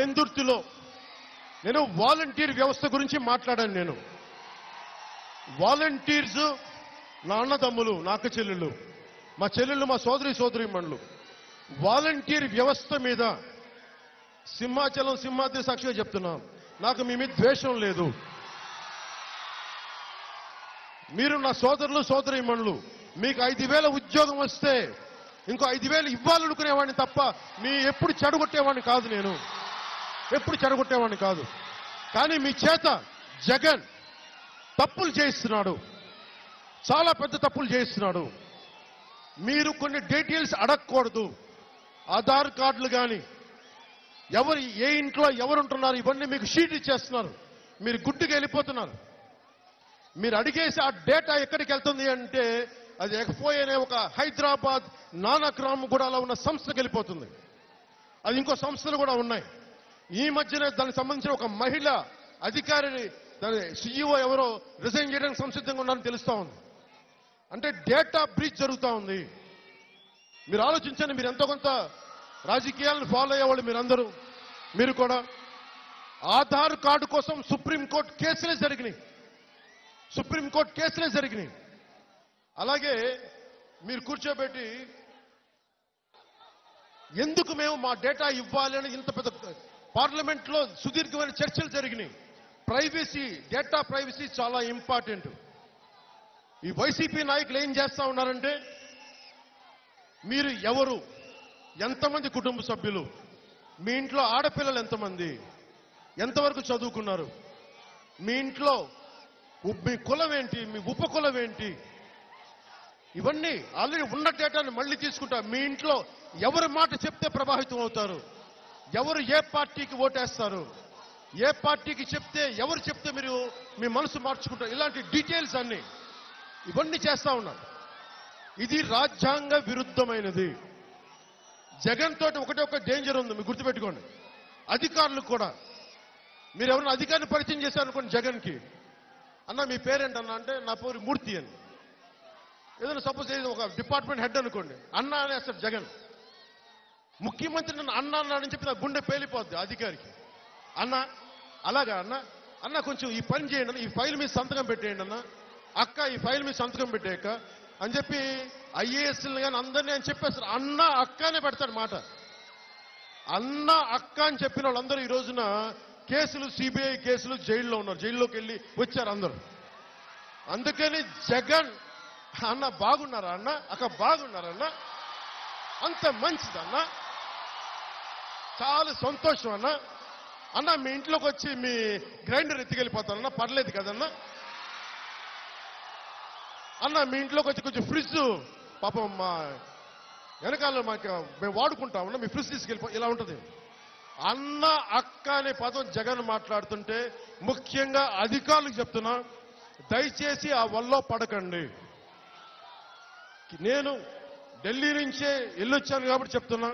పెందుర్తిలో నేను వాలంటీర్ వ్యవస్థ గురించి మాట్లాడాను నేను. వాలంటీర్స్ నా అన్నదమ్ములు నాక చెల్లెళ్ళు. మా చెల్లెళ్ళు మా సోదరి సోదరి మండలు వాలంటీర్ వ్యవస్థ మీద సింహాచలం సింహాద్రి సాక్షిగా చెప్తున్నాను నాకు మీ మీద ద్వేషం లేదు. మీరు నా సోదరులు సోదరి మనులు మీకు ఐదు వేల ఉద్యోగం వస్తే ఇంకో ఐదు వేలు ఇవ్వాలనుకునేవాడిని తప్ప మీ ఎప్పుడు చెడగొట్టేవాడిని కాదు నేను. ఎప్పుడు చెడగొట్టేవాడిని కాదు. కానీ మీ చేత జగన్ తప్పులు చేయిస్తున్నాడు. చాలా పెద్ద తప్పులు చేయిస్తున్నాడు. మీరు కొన్ని డీటెయిల్స్ అడగకూడదు. ఆధార్ కార్డులు కానీ ఎవరు ఏ ఇంట్లో ఎవరు ఉంటున్నారు ఇవన్నీ మీకు షీట్ ఇచ్చేస్తున్నారు. మీరు గుడ్డుగా వెళ్ళిపోతున్నారు. మీరు అడిగేసి ఆ డేటా ఎక్కడికి వెళ్తుంది అంటే అది ఎక్ఫోయ్ ఒక హైదరాబాద్ నానక్రామ్గూడలో ఉన్న సంస్థకి వెళ్ళిపోతుంది. అది ఇంకో సంస్థలు కూడా ఉన్నాయి. ఈ మధ్యనే దానికి సంబంధించిన ఒక మహిళ అధికారిని దాని సీఈఓ ఎవరో రిజైన్ చేయడానికి సంసిద్ధంగా ఉన్నారని తెలుస్తా ఉంది. అంటే డేటా బ్రీచ్ జరుగుతూ ఉంది. మీరు ఆలోచించండి మీరు ఎంతో కొంత రాజకీయాలను ఫాలో అయ్యేవాళ్ళు మీరందరూ మీరు కూడా. ఆధార్ కార్డు కోసం సుప్రీంకోర్టు కేసులే జరిగినాయి. సుప్రీంకోర్టు కేసులే జరిగినాయి. అలాగే మీరు కూర్చోబెట్టి ఎందుకు మేము మా డేటా ఇవ్వాలి అని ఇంత పెద్ద పార్లమెంట్లో సుదీర్ఘమైన చర్చలు జరిగినాయి. ప్రైవసీ డేటా ప్రైవసీ చాలా ఇంపార్టెంట్. ఈ వైసీపీ నాయకులు ఏం చేస్తా ఉన్నారంటే మీరు ఎవరు? ఎంతమంది కుటుంబ సభ్యులు? మీ ఇంట్లో ఆడపిల్లలు ఎంతమంది? ఎంతవరకు చదువుకున్నారు? మీ ఇంట్లో మీ కులం ఏంటి? మీ ఉప కులం ఏంటి? ఇవన్నీ ఆల్రెడీ ఉన్న డేటాను మళ్ళీ తీసుకుంటా. మీ ఇంట్లో ఎవరి మాట చెప్తే ప్రభావితం అవుతారు? ఎవరు ఏ పార్టీకి ఓటేస్తారు? ఏ పార్టీకి చెప్తే ఎవరు చెప్తే మీరు మీ మనసు మార్చుకుంటారు? ఇలాంటి డీటెయిల్స్ అన్ని ఇవన్నీ చేస్తా ఉన్నారు ఇది రాజ్యాంగ విరుద్ధమైనది. జగన్ తోటి ఒకటే ఒక డేంజర్ ఉంది మీరు గుర్తుపెట్టుకోండి. అధికారులకు కూడా. మీరు ఎవరైనా అధికారిని పరిచయం చేశారనుకోండి జగన్కి. అన్న మీ పేరేంటన్నా అంటే నా పేరు మూర్తి అని. ఏదైనా సపోజ్ ఒక డిపార్ట్మెంట్ హెడ్ అనుకోండి. అన్న అనేస్తారు జగన్. ముఖ్యమంత్రి నన్ను అన్న అన్నాడని చెప్పి నా గుండె పేలిపోద్ది అధికారికి. అన్న అలాగా అన్న? అన్న కొంచెం ఈ పని చేయండి అన్న ఈ ఫైల్ మీద సంతకం పెట్టేయండి అన్న. అక్క ఈ ఫైల్ మీద సంతకం పెట్టేయక్క. అని చెప్పి ఐఏఎస్ కానీ అందరినీ అని చెప్పేస్తారు. అన్న అక్క అనే పెడతాడు మాట. అన్న అక్క అని చెప్పిన వాళ్ళందరూ ఈ రోజున కేసులు సిబిఐ కేసులు జైల్లో ఉన్నారు. జైల్లోకి వెళ్ళి వచ్చారు అందరూ. అందుకని జగన్ అన్న బాగున్నారా అన్న? అక్క బాగున్నారా అన్న? అంత మంచిదన్నా చాలా సంతోషం అన్న. అన్న మీ ఇంట్లోకి వచ్చి మీ గ్రైండర్ ఎత్తుకెళ్ళిపోతానన్న పర్లేదు కదన్నా. అన్న మీ ఇంట్లోకి వచ్చి కొంచెం ఫ్రిడ్జ్ పాపం మా వెనకాల మాకు మేము వాడుకుంటాం అన్న మీ ఫ్రిడ్జ్ తీసుకెళ్ళిపో ఇలా ఉంటుంది. అన్న అక్క అనే పదం జగన్ మాట్లాడుతుంటే ముఖ్యంగా అధికారులకు చెప్తున్నా దయచేసి ఆ వల్లో పడకండి. నేను ఢిల్లీ నుంచే వెళ్ళొచ్చాను కాబట్టి చెప్తున్నా.